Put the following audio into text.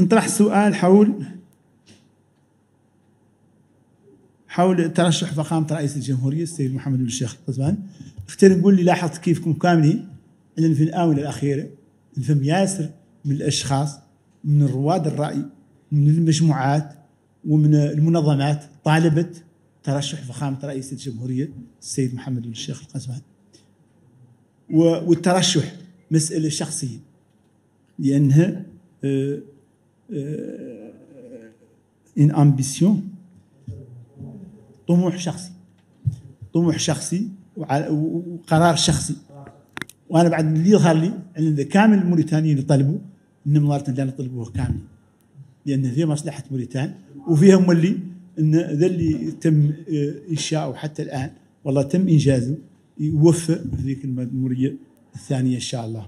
نطرح سؤال حول حول ترشح فخامة رئيس الجمهورية السيد محمد بن الشيخ القزمان اختار نقول لي لاحظت كيفكم كاملين. أن في الآونة الأخيرة فهم ياسر من الأشخاص من رواد الرأي من المجموعات ومن المنظمات طالبت ترشح فخامة رئيس الجمهورية السيد محمد بن الشيخ القزمان والترشح مسألة شخصية. لأنها une ambition طموح شخصي. طموح شخصي وقرار شخصي. وأنا بعد اللي يظهر لي أن كامل الموريتانيين يطلبوا إن مرات لا نطلبوه كامل لأن في مصلحة موريتان وفيها مولي إن ذا اللي تم انشاؤه حتى الآن والله تم إنجازه يوفق في ذيك المأموريه الثانية إن شاء الله.